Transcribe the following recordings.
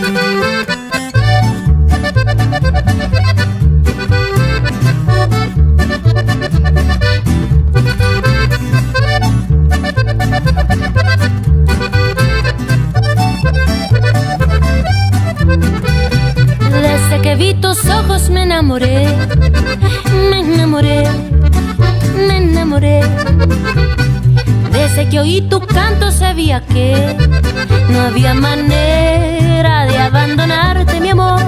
Desde que vi tus ojos me enamoré, me enamoré, me enamoré. Desde que oí tu canto sabía que no había manera de abandonarte, mi amor,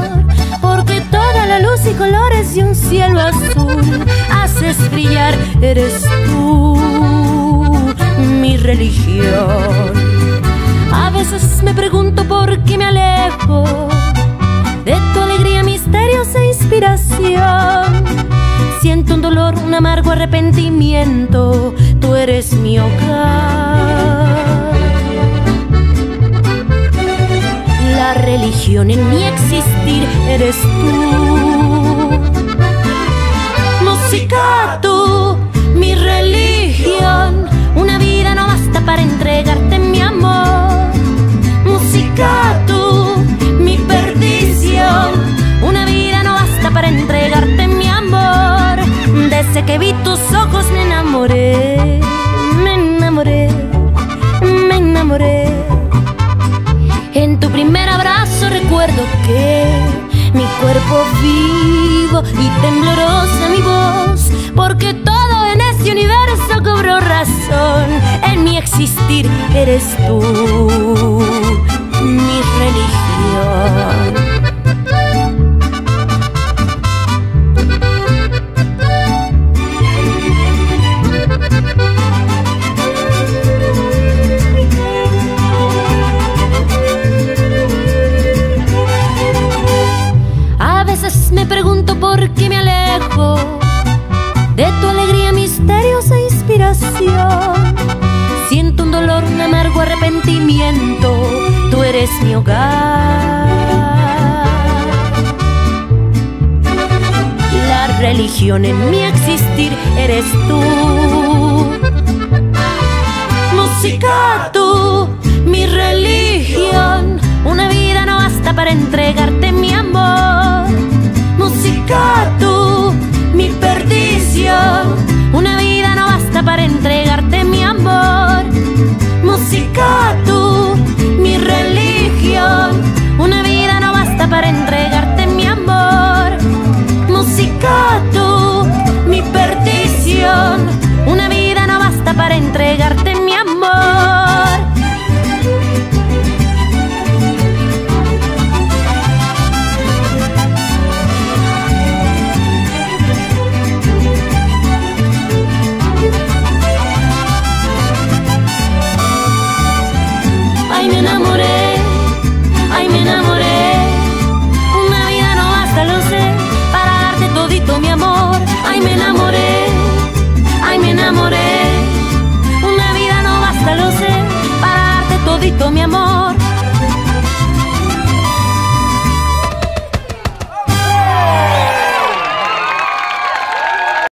porque toda la luz y colores de un cielo azul haces brillar, eres tú, mi religión. A veces me pregunto por qué me alejo de tu alegría, misteriosa inspiración. Siento un dolor, un amargo arrepentimiento, tú eres mi hogar. Religión en mi existir eres tú. Música, tú, mi religión. Una vida no basta para entregarte mi amor. Música, tú, mi perdición. Una vida no basta para entregarte mi amor. Desde que vi tus ojos me enamoré, y temblorosa mi voz, porque todo en este universo cobró razón. En mi existir eres tú, mi religión. Tú eres mi hogar. La religión en mi existir eres tú. mi perdición. Una vida no basta para entregarte